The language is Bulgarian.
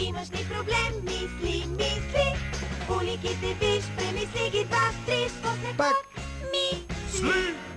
Имаш ли проблем, мисли, мисли. Уликите виж, премисли ги два, три, после пак мисли.